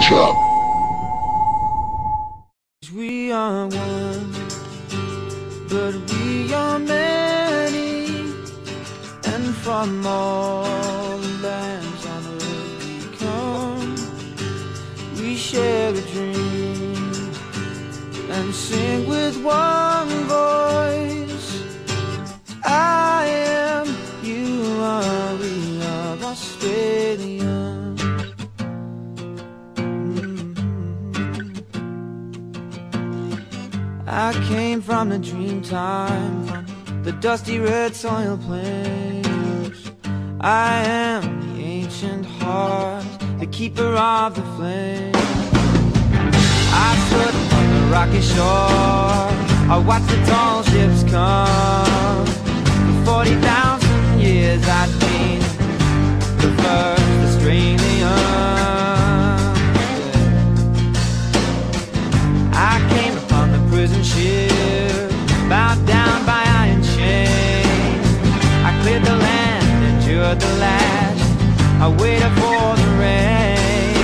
Out. We are one, but we are many, and from all the lands on earth we come. We share a dream and sing with one voice. I am, you are, we are Australian. I came from the dream time, from the dusty red soil plains. I am the ancient heart, the keeper of the flame. I stood on the rocky shore, I watched the tall ships come. I waited for the rain.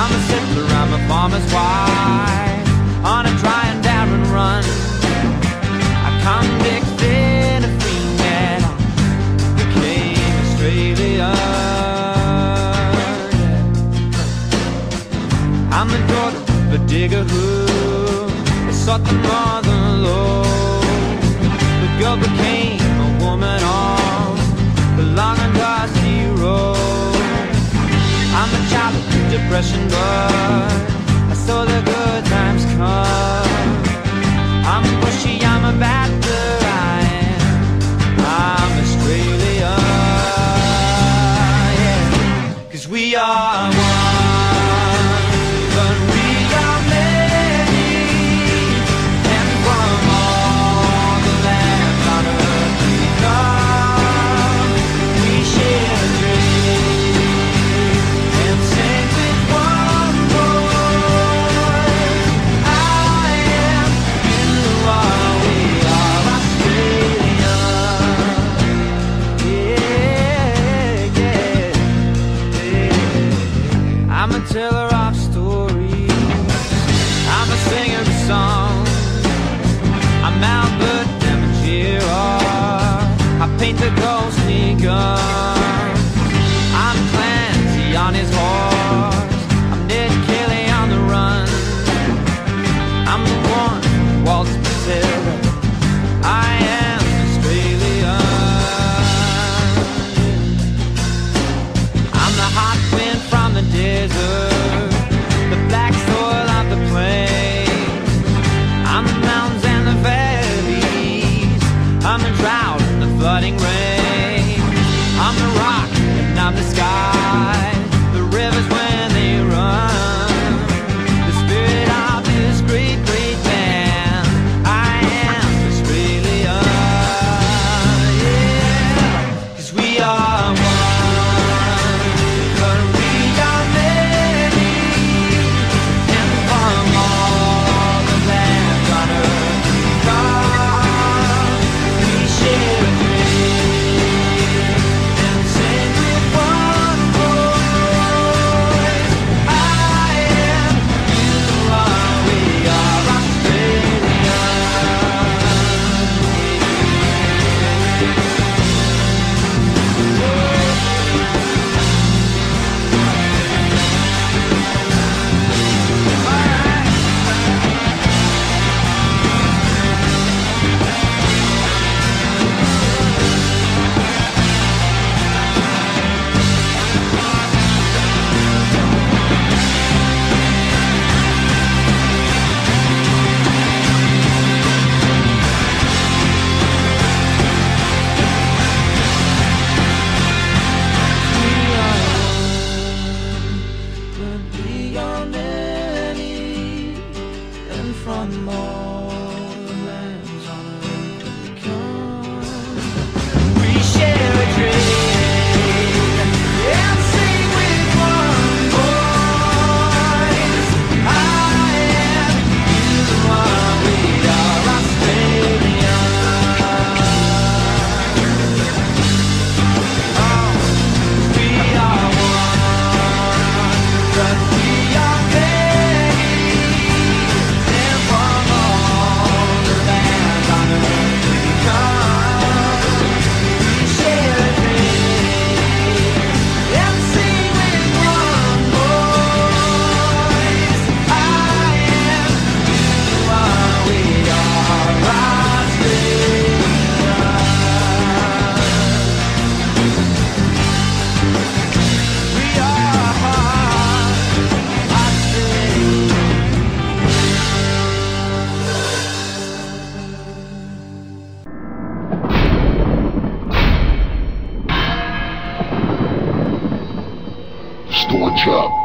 I'm a settler, I'm a farmer's wife, on a dry and barren run. I convicted a free man, became Australian. I'm the daughter of a digger who sought the mother low. The girl became a woman depression, but I saw the good times come. Yeah. I'm a teller of stories. I'm a singer of songs. I'm Albert Namatjira. I paint the ghostly gun. from all. Watch!